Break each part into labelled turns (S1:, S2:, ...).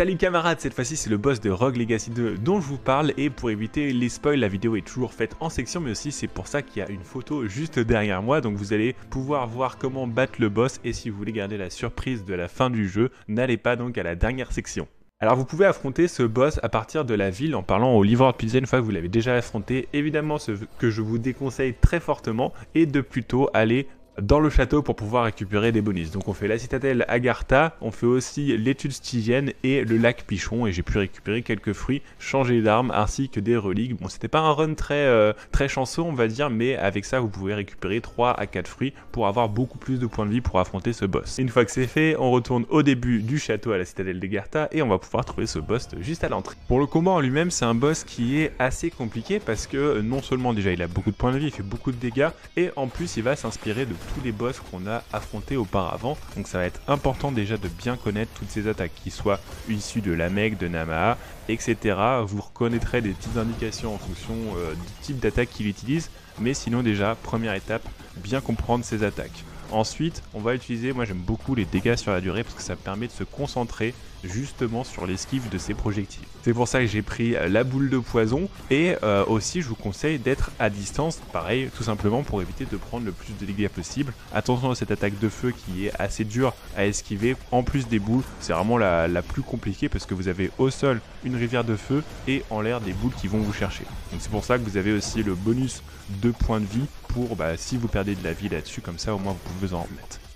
S1: Salut camarades, cette fois-ci c'est le boss de Rogue Legacy 2 dont je vous parle et pour éviter les spoils, la vidéo est toujours faite en section mais aussi c'est pour ça qu'il y a une photo juste derrière moi donc vous allez pouvoir voir comment battre le boss et si vous voulez garder la surprise de la fin du jeu, n'allez pas donc à la dernière section. Alors vous pouvez affronter ce boss à partir de la ville en parlant au livreur de pizza une fois que vous l'avez déjà affronté. Évidemment ce que je vous déconseille très fortement est de plutôt aller dans le château pour pouvoir récupérer des bonus. Donc on fait la citadelle Agartha, on fait aussi l'étude stygienne et le lac Pichon et j'ai pu récupérer quelques fruits, changer d'armes ainsi que des reliques. Bon c'était pas un run très, euh, très chanceux on va dire mais avec ça vous pouvez récupérer 3 à 4 fruits pour avoir beaucoup plus de points de vie pour affronter ce boss. Une fois que c'est fait on retourne au début du château à la citadelle d'Agartha et on va pouvoir trouver ce boss juste à l'entrée. Pour le combat en lui-même c'est un boss qui est assez compliqué parce que non seulement déjà il a beaucoup de points de vie, il fait beaucoup de dégâts et en plus il va s'inspirer de tous les boss qu'on a affrontés auparavant. Donc ça va être important déjà de bien connaître toutes ces attaques, qui soient issues de la Meg, de Namaha, etc. Vous reconnaîtrez des petites indications en fonction euh, du type d'attaque qu'il utilise. Mais sinon déjà, première étape, bien comprendre ses attaques. Ensuite, on va utiliser, moi j'aime beaucoup les dégâts sur la durée parce que ça permet de se concentrer justement sur l'esquive de ces projectiles. C'est pour ça que j'ai pris la boule de poison et euh, aussi je vous conseille d'être à distance, pareil, tout simplement pour éviter de prendre le plus de dégâts possible. Attention à cette attaque de feu qui est assez dure à esquiver, en plus des boules, c'est vraiment la, la plus compliquée parce que vous avez au sol une rivière de feu et en l'air des boules qui vont vous chercher. Donc c'est pour ça que vous avez aussi le bonus de points de vie pour bah, si vous perdez de la vie là-dessus, comme ça au moins vous pouvez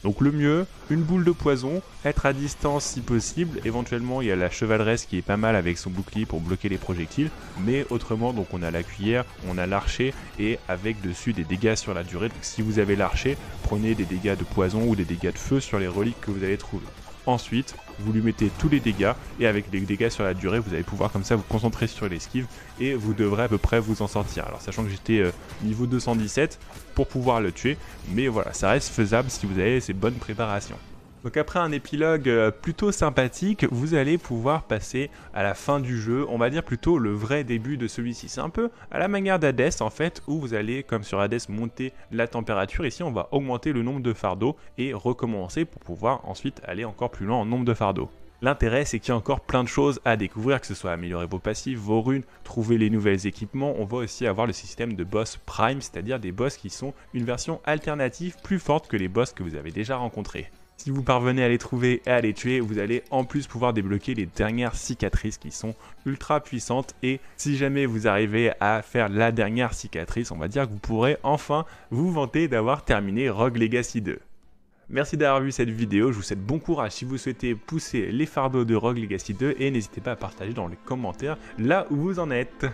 S1: Donc le mieux, une boule de poison, être à distance si possible, éventuellement il y a la chevaleresse qui est pas mal avec son bouclier pour bloquer les projectiles, mais autrement donc on a la cuillère, on a l'archer et avec dessus des dégâts sur la durée, donc si vous avez l'archer, prenez des dégâts de poison ou des dégâts de feu sur les reliques que vous allez trouver. Ensuite, vous lui mettez tous les dégâts et avec les dégâts sur la durée, vous allez pouvoir comme ça vous concentrer sur l'esquive et vous devrez à peu près vous en sortir. Alors sachant que j'étais euh, niveau 217 pour pouvoir le tuer, mais voilà, ça reste faisable si vous avez ces bonnes préparations. Donc après un épilogue euh, plutôt sympathique, vous allez pouvoir passer à la fin du jeu, on va dire plutôt le vrai début de celui-ci. C'est un peu à la manière d'Hades en fait, où vous allez comme sur Hades monter la température. Ici on va augmenter le nombre de fardeaux et recommencer pour pouvoir ensuite aller encore plus loin en nombre de fardeaux. L'intérêt, c'est qu'il y a encore plein de choses à découvrir, que ce soit améliorer vos passifs, vos runes, trouver les nouvelles équipements. On va aussi avoir le système de boss prime, c'est-à-dire des boss qui sont une version alternative plus forte que les boss que vous avez déjà rencontrés. Si vous parvenez à les trouver et à les tuer, vous allez en plus pouvoir débloquer les dernières cicatrices qui sont ultra puissantes. Et si jamais vous arrivez à faire la dernière cicatrice, on va dire que vous pourrez enfin vous vanter d'avoir terminé Rogue Legacy 2. Merci d'avoir vu cette vidéo, je vous souhaite bon courage si vous souhaitez pousser les fardeaux de Rogue Legacy 2 et n'hésitez pas à partager dans les commentaires là où vous en êtes.